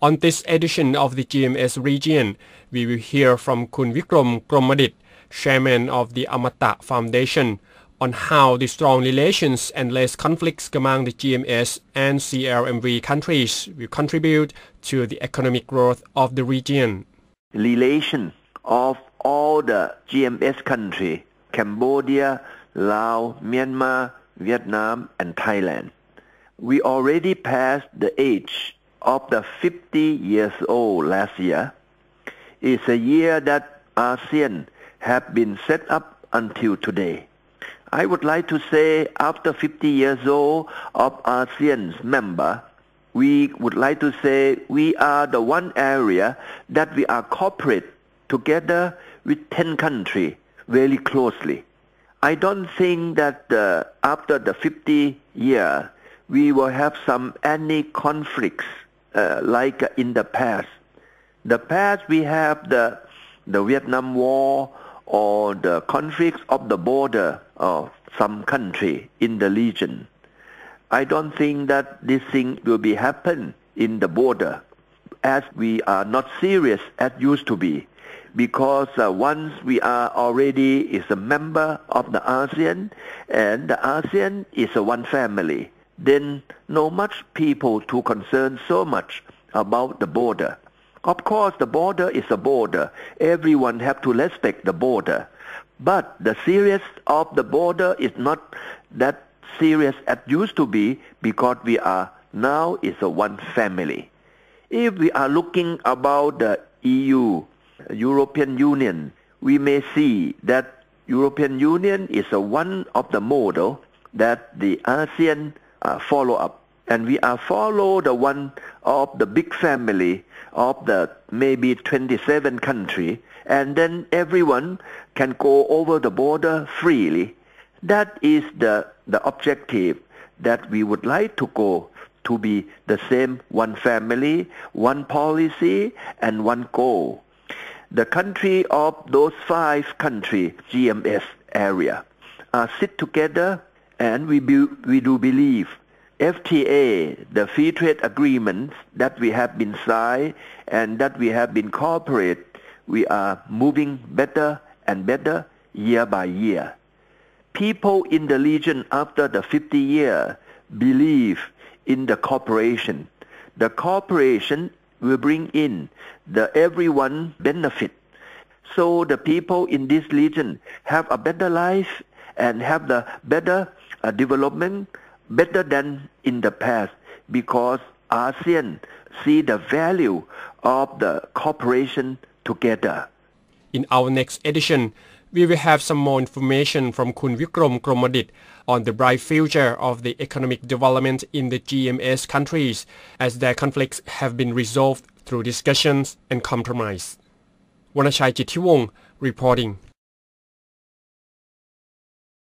On this edition of the GMS region, we will hear from Kun Vikrom Krommadit, chairman of the Amata Foundation, on how the strong relations and less conflicts among the GMS and CLMV countries will contribute to the economic growth of the region. Relation of all the GMS countries, Cambodia, Laos, Myanmar, Vietnam, and Thailand. We already passed the age of the 50 years old last year. It's a year that ASEAN have been set up until today. I would like to say after 50 years old of ASEAN's member, we would like to say we are the one area that we are cooperate together with 10 countries very closely. I don't think that uh, after the 50 year we will have some any conflicts uh, like in the past. The past we have the the Vietnam War or the conflicts of the border of some country in the region. I don't think that this thing will be happen in the border as we are not serious as used to be because uh, once we are already is a member of the ASEAN and the ASEAN is a one family then no much people to concern so much about the border. Of course, the border is a border. Everyone have to respect the border. But the serious of the border is not that serious as used to be because we are now is a one family. If we are looking about the EU, European Union, we may see that European Union is a one of the model that the ASEAN uh, follow up. And we are follow the one of the big family of the maybe 27 country and then everyone can go over the border freely. That is the, the objective that we would like to go to be the same one family, one policy, and one goal. The country of those five country GMS area uh, sit together and we, be, we do believe FTA, the free trade agreements that we have been signed and that we have been cooperate, we are moving better and better year by year. People in the region after the 50 year believe in the cooperation. The cooperation will bring in the everyone benefit. So the people in this region have a better life and have the better uh, development better than in the past because ASEAN see the value of the cooperation together. In our next edition, we will have some more information from Kun Vikrom Krommadit on the bright future of the economic development in the GMS countries as their conflicts have been resolved through discussions and compromise. Wannachai Jittiwong reporting.